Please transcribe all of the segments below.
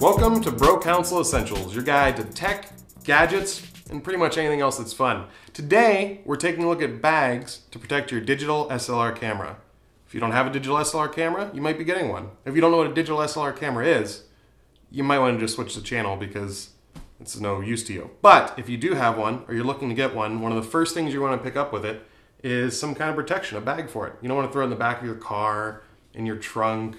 Welcome to Bro Council Essentials, your guide to tech, gadgets, and pretty much anything else that's fun. Today, we're taking a look at bags to protect your digital SLR camera. If you don't have a digital SLR camera, you might be getting one. If you don't know what a digital SLR camera is, you might want to just switch the channel because it's no use to you. But if you do have one or you're looking to get one, one of the first things you want to pick up with it is some kind of protection, a bag for it. You don't want to throw it in the back of your car, in your trunk,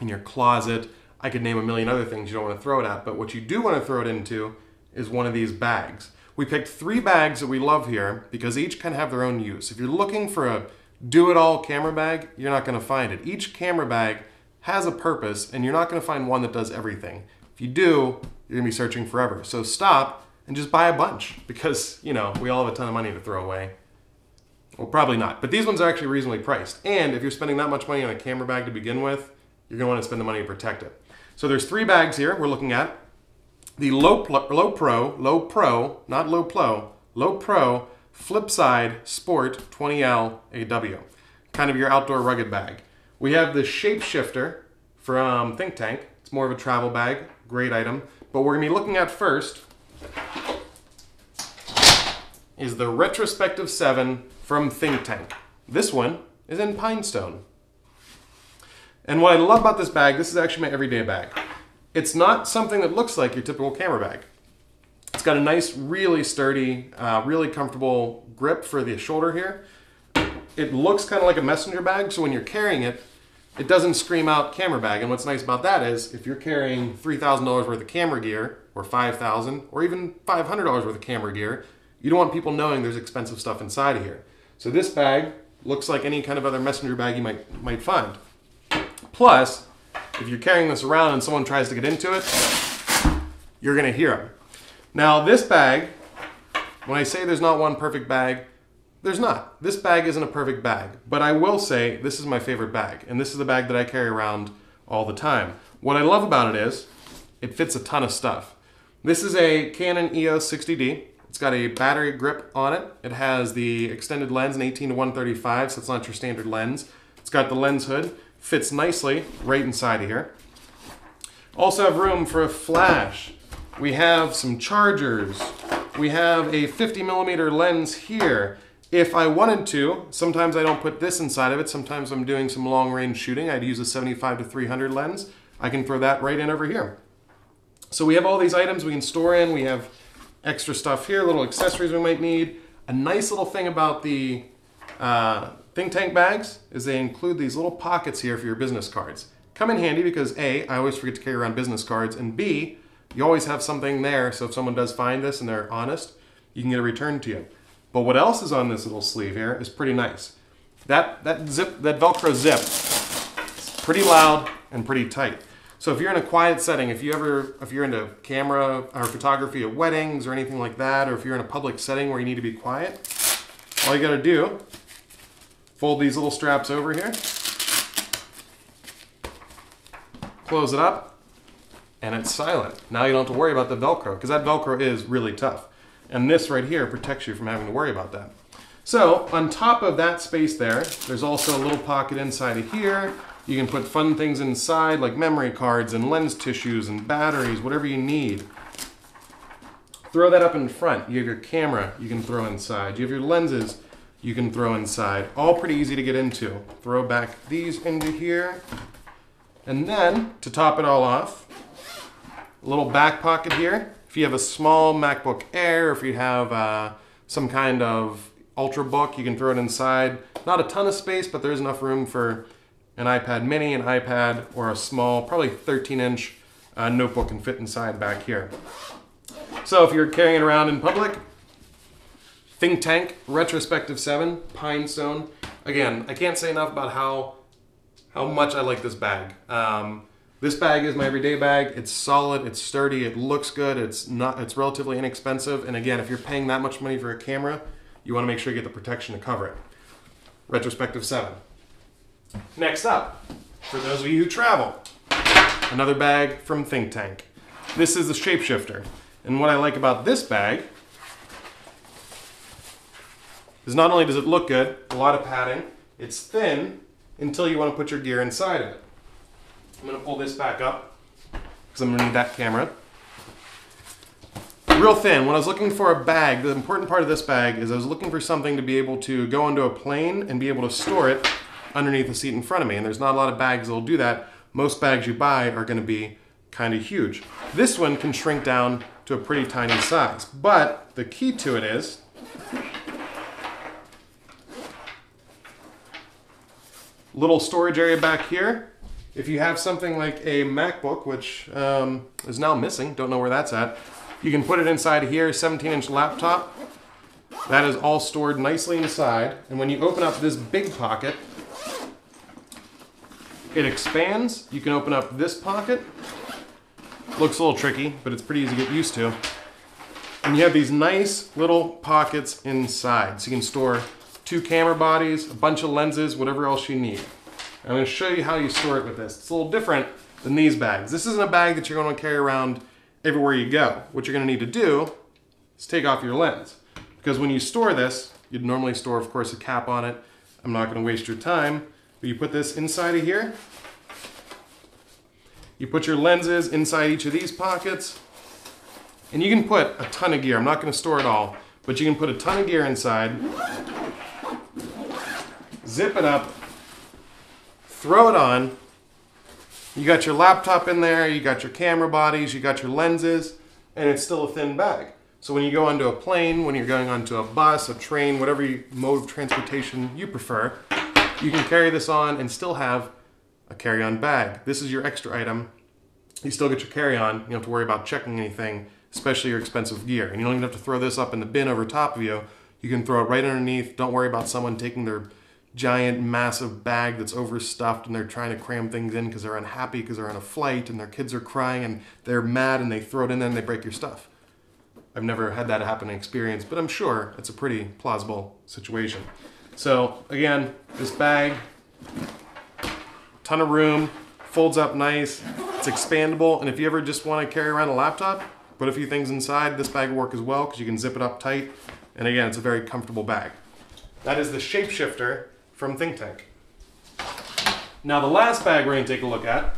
in your closet. I could name a million other things you don't want to throw it at, but what you do want to throw it into is one of these bags. We picked three bags that we love here because each can have their own use. If you're looking for a do-it-all camera bag, you're not going to find it. Each camera bag has a purpose and you're not going to find one that does everything. If you do, you're going to be searching forever. So stop and just buy a bunch because, you know, we all have a ton of money to throw away. Well, probably not. But these ones are actually reasonably priced. And if you're spending that much money on a camera bag to begin with, you're going to want to spend the money to protect it. So there's three bags here we're looking at. The low, low Pro, Low Pro, not Low Pro, Lowepro Flipside Sport 20L AW. Kind of your outdoor rugged bag. We have the Shapeshifter from Think Tank. It's more of a travel bag, great item. But we're gonna be looking at first is the Retrospective 7 from Think Tank. This one is in Pinestone. And what I love about this bag, this is actually my everyday bag. It's not something that looks like your typical camera bag. It's got a nice, really sturdy, uh, really comfortable grip for the shoulder here. It looks kind of like a messenger bag, so when you're carrying it, it doesn't scream out camera bag. And what's nice about that is if you're carrying $3,000 worth of camera gear, or 5000 or even $500 worth of camera gear, you don't want people knowing there's expensive stuff inside of here. So this bag looks like any kind of other messenger bag you might, might find. Plus, if you're carrying this around and someone tries to get into it, you're gonna hear them. Now this bag, when I say there's not one perfect bag, there's not. This bag isn't a perfect bag, but I will say this is my favorite bag, and this is the bag that I carry around all the time. What I love about it is it fits a ton of stuff. This is a Canon EOS 60D. It's got a battery grip on it. It has the extended lens, an 18 to 135, so it's not your standard lens. It's got the lens hood fits nicely right inside of here. Also have room for a flash. We have some chargers. We have a 50 millimeter lens here. If I wanted to, sometimes I don't put this inside of it. Sometimes I'm doing some long range shooting. I'd use a 75 to 300 lens. I can throw that right in over here. So we have all these items we can store in. We have extra stuff here, little accessories we might need. A nice little thing about the uh, Think Tank bags is they include these little pockets here for your business cards. Come in handy because A, I always forget to carry around business cards, and B, you always have something there so if someone does find this and they're honest, you can get a return to you. But what else is on this little sleeve here is pretty nice. That, that zip, that Velcro zip, is pretty loud and pretty tight. So if you're in a quiet setting, if you ever, if you're into camera or photography at weddings or anything like that, or if you're in a public setting where you need to be quiet, all you gotta do Fold these little straps over here. Close it up, and it's silent. Now you don't have to worry about the Velcro, because that Velcro is really tough. And this right here protects you from having to worry about that. So on top of that space there, there's also a little pocket inside of here. You can put fun things inside like memory cards and lens tissues and batteries, whatever you need. Throw that up in front. You have your camera you can throw inside. You have your lenses you can throw inside. All pretty easy to get into. Throw back these into here. And then, to top it all off, a little back pocket here. If you have a small MacBook Air, if you have uh, some kind of Ultrabook, you can throw it inside. Not a ton of space, but there's enough room for an iPad mini, an iPad, or a small, probably 13 inch uh, notebook can fit inside back here. So if you're carrying it around in public, Think Tank Retrospective 7 Pinestone. Again, I can't say enough about how how much I like this bag. Um, this bag is my everyday bag. It's solid, it's sturdy, it looks good, it's not it's relatively inexpensive. And again, if you're paying that much money for a camera, you want to make sure you get the protection to cover it. Retrospective 7. Next up, for those of you who travel, another bag from Think Tank. This is the Shapeshifter. And what I like about this bag is not only does it look good, a lot of padding, it's thin until you want to put your gear inside of it. I'm going to pull this back up. because I'm gonna need that camera. Real thin. When I was looking for a bag, the important part of this bag is I was looking for something to be able to go onto a plane and be able to store it underneath the seat in front of me. And there's not a lot of bags that'll do that. Most bags you buy are gonna be kind of huge. This one can shrink down to a pretty tiny size. But the key to it is little storage area back here. If you have something like a MacBook, which um, is now missing, don't know where that's at, you can put it inside here, 17 inch laptop. That is all stored nicely inside. And when you open up this big pocket, it expands. You can open up this pocket. Looks a little tricky, but it's pretty easy to get used to. And you have these nice little pockets inside. So you can store two camera bodies, a bunch of lenses, whatever else you need. I'm to show you how you store it with this. It's a little different than these bags. This isn't a bag that you're to carry around everywhere you go. What you're going to need to do is take off your lens. Because when you store this, you'd normally store, of course, a cap on it. I'm not going to waste your time. But you put this inside of here. You put your lenses inside each of these pockets. And you can put a ton of gear. I'm not going to store it all. But you can put a ton of gear inside zip it up, throw it on. You got your laptop in there, you got your camera bodies, you got your lenses, and it's still a thin bag. So when you go onto a plane, when you're going onto a bus, a train, whatever mode of transportation you prefer, you can carry this on and still have a carry-on bag. This is your extra item. You still get your carry-on. You don't have to worry about checking anything, especially your expensive gear. And you don't even have to throw this up in the bin over top of you. You can throw it right underneath. Don't worry about someone taking their giant, massive bag that's overstuffed and they're trying to cram things in because they're unhappy because they're on a flight and their kids are crying and they're mad and they throw it in there and they break your stuff. I've never had that happen in experience, but I'm sure it's a pretty plausible situation. So again, this bag, ton of room, folds up nice, it's expandable, and if you ever just want to carry around a laptop, put a few things inside, this bag will work as well because you can zip it up tight. And again, it's a very comfortable bag. That is the Shapeshifter from ThinkTank. Now the last bag we're going to take a look at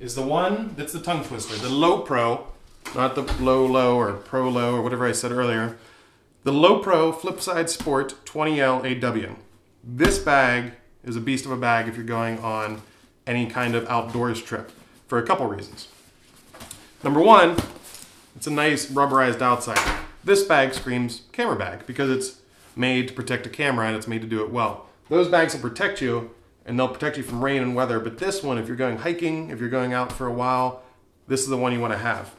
is the one that's the tongue twister, the Lowepro, not the Low Low or Pro Low or whatever I said earlier. The Lowepro Flipside Sport 20L AW. This bag is a beast of a bag if you're going on any kind of outdoors trip for a couple reasons. Number one, it's a nice rubberized outside. This bag screams camera bag because it's made to protect a camera and it's made to do it well. Those bags will protect you and they'll protect you from rain and weather, but this one, if you're going hiking, if you're going out for a while, this is the one you want to have.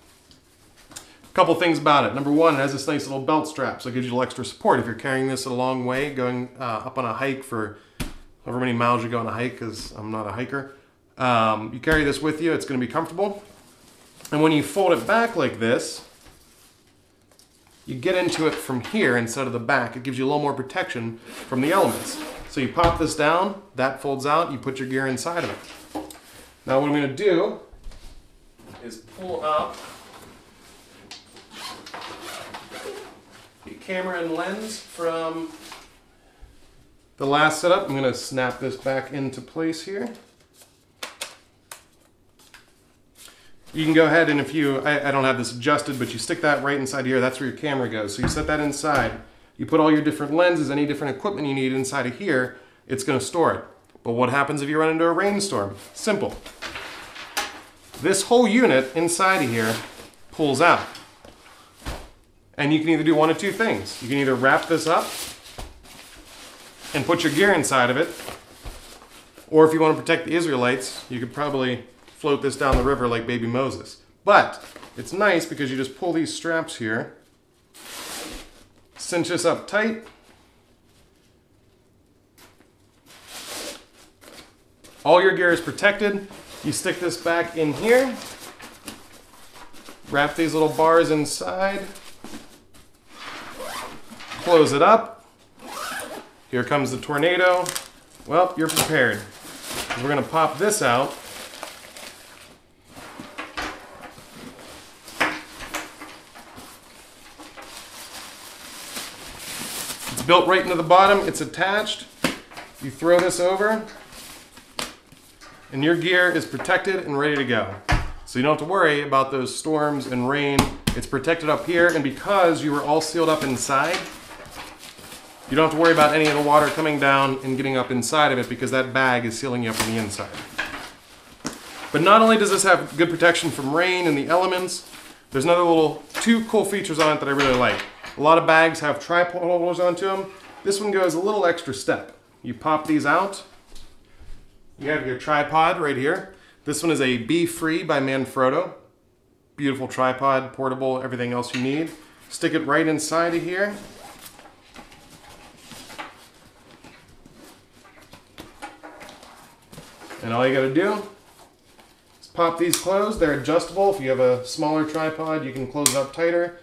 A couple things about it. Number one, it has this nice little belt strap, so it gives you a little extra support. If you're carrying this a long way, going uh, up on a hike for however many miles you go on a hike, because I'm not a hiker, um, you carry this with you, it's going to be comfortable. And when you fold it back like this, you get into it from here instead of the back. It gives you a little more protection from the elements. So you pop this down, that folds out, you put your gear inside of it. Now what I'm going to do is pull up the camera and lens from the last setup. I'm going to snap this back into place here. You can go ahead and if you, I, I, don't have this adjusted, but you stick that right inside here, that's where your camera goes. So you set that inside, you put all your different lenses, any different equipment you need inside of here, it's gonna store it. But what happens if you run into a rainstorm? Simple. This whole unit inside of here pulls out. And you can either do one of two things. You can either wrap this up and put your gear inside of it, or if you want to protect the Israelites, you could probably float this down the river like baby Moses. But it's nice because you just pull these straps here, cinch this up tight, all your gear is protected. You stick this back in here, wrap these little bars inside, close it up. Here comes the tornado. Well, you're prepared. We're gonna pop this out built right into the bottom. It's attached. You throw this over and your gear is protected and ready to go. So you don't have to worry about those storms and rain. It's protected up here, and because you were all sealed up inside, you don't have to worry about any of the water coming down and getting up inside of it because that bag is sealing you up on the inside. But not only does this have good protection from rain and the elements, there's another little two cool features on it that I really like. A lot of bags have tripod holders onto them. This one goes a little extra step. You pop these out. You have your tripod right here. This one is a BeFree by Manfrotto. Beautiful tripod, portable, everything else you need. Stick it right inside of here. And all you gotta do is pop these closed. They're adjustable. If you have a smaller tripod, you can close it up tighter.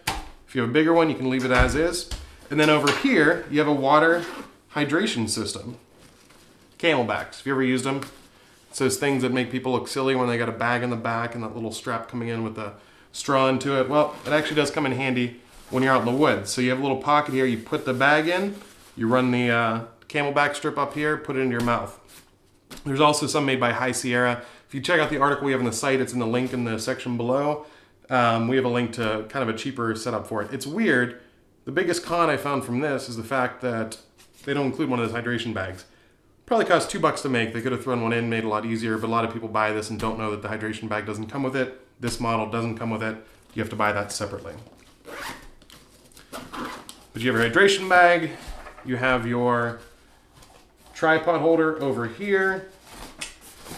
You have a bigger one, you can leave it as is. And then over here, you have a water hydration system. CamelBaks, if you ever used them. It's those things that make people look silly when they got a bag in the back and that little strap coming in with the straw into it. Well, it actually does come in handy when you're out in the woods. So you have a little pocket here, you put the bag in, you run the uh, CamelBak strip up here, put it into your mouth. There's also some made by High Sierra. If you check out the article we have on the site, it's in the link in the section below. Um, we have a link to kind of a cheaper setup for it. It's weird. The biggest con I found from this is the fact that they don't include one of those hydration bags. Probably cost two bucks to make. They could have thrown one in, made it a lot easier, but a lot of people buy this and don't know that the hydration bag doesn't come with it. This model doesn't come with it. You have to buy that separately. But you have your hydration bag, you have your tripod holder over here.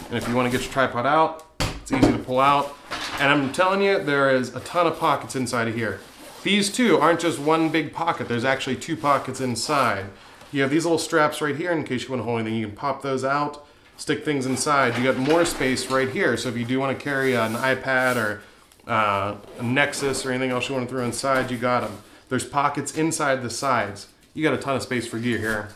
And if you want to get your tripod out, it's easy to pull out. And I'm telling you, there is a ton of pockets inside of here. These two aren't just one big pocket. There's actually two pockets inside. You have these little straps right here in case you want to hold anything. You can pop those out, stick things inside. You got more space right here. So if you do want to carry an iPad or uh, a Nexus or anything else you want to throw inside, you got them. There's pockets inside the sides. You got a ton of space for gear here.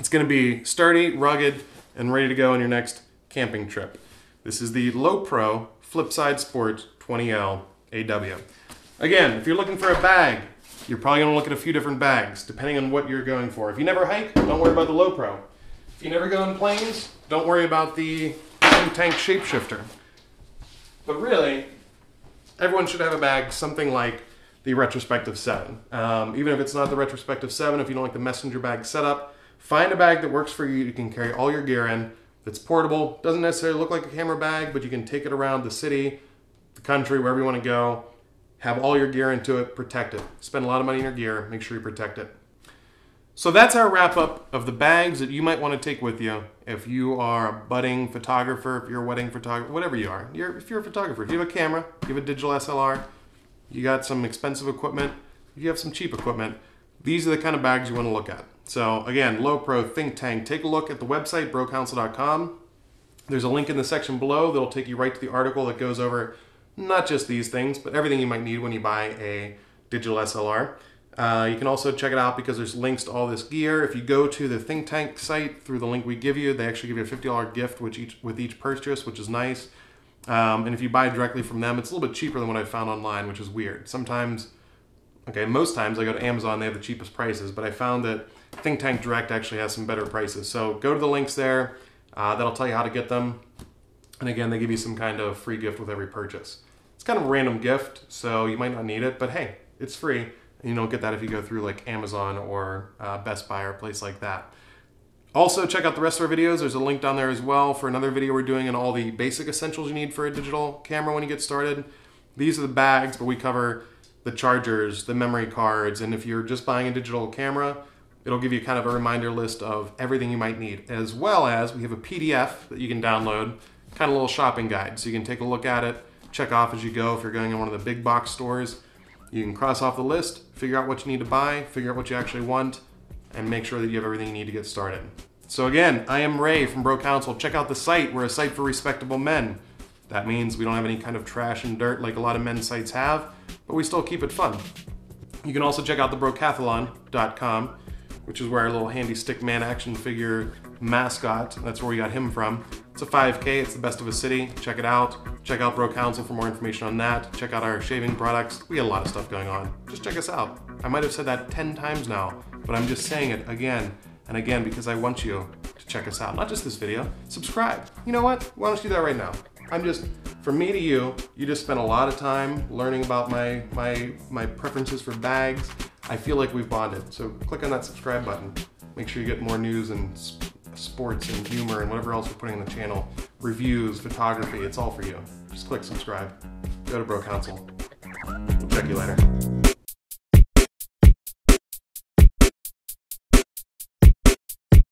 It's going to be sturdy, rugged, and ready to go on your next camping trip. This is the Lowepro Flipside Sport 20L AW. Again, if you're looking for a bag, you're probably going to look at a few different bags, depending on what you're going for. If you never hike, don't worry about the Lowepro. If you never go on planes, don't worry about the Tank Shapeshifter. But really, everyone should have a bag something like the Retrospective 7. Um, even if it's not the Retrospective 7, if you don't like the messenger bag setup, Find a bag that works for you. You can carry all your gear in. That's portable. Doesn't necessarily look like a camera bag, but you can take it around the city, the country, wherever you want to go. Have all your gear into it. Protect it. Spend a lot of money in your gear. Make sure you protect it. So that's our wrap up of the bags that you might want to take with you if you are a budding photographer, if you're a wedding photographer, whatever you are. You're, if you're a photographer, if you have a camera, you have a digital SLR, you got some expensive equipment, you have some cheap equipment, these are the kind of bags you want to look at. So again, Lowepro Think Tank. Take a look at the website, brocouncil.com. There's a link in the section below that'll take you right to the article that goes over not just these things, but everything you might need when you buy a digital SLR. Uh, you can also check it out because there's links to all this gear. If you go to the Think Tank site through the link we give you, they actually give you a $50 gift which each, with each purchase, which is nice. Um, and if you buy directly from them, it's a little bit cheaper than what I found online, which is weird. Sometimes, okay, most times I go to Amazon, they have the cheapest prices, but I found that Think Tank Direct actually has some better prices. So go to the links there. Uh, that'll tell you how to get them. And again, they give you some kind of free gift with every purchase. It's kind of a random gift, so you might not need it, but hey, it's free. And you don't get that if you go through like Amazon or uh, Best Buy or a place like that. Also, check out the rest of our videos. There's a link down there as well for another video we're doing on all the basic essentials you need for a digital camera when you get started. These are the bags, but we cover the chargers, the memory cards, and if you're just buying a digital camera, It'll give you kind of a reminder list of everything you might need, as well as we have a PDF that you can download, kind of a little shopping guide. So you can take a look at it, check off as you go. If you're going in one of the big box stores, you can cross off the list, figure out what you need to buy, figure out what you actually want, and make sure that you have everything you need to get started. So again, I am Ray from Bro Council. Check out the site. We're a site for respectable men. That means we don't have any kind of trash and dirt like a lot of men's sites have, but we still keep it fun. You can also check out the brocathlon.com which is where our little handy stick man action figure mascot, that's where we got him from. It's a 5K, it's the best of a city. Check it out. Check out Bro Council for more information on that. Check out our shaving products. We got a lot of stuff going on. Just check us out. I might have said that 10 times now, but I'm just saying it again and again because I want you to check us out. Not just this video, subscribe. You know what? Why don't you do that right now? I'm just, for from me to you, you just spent a lot of time learning about my, my, my preferences for bags. I feel like we've bonded. So click on that subscribe button. Make sure you get more news and sports and humor and whatever else we're putting on the channel. Reviews, photography, it's all for you. Just click subscribe. Go to Bro Council. We'll check you later.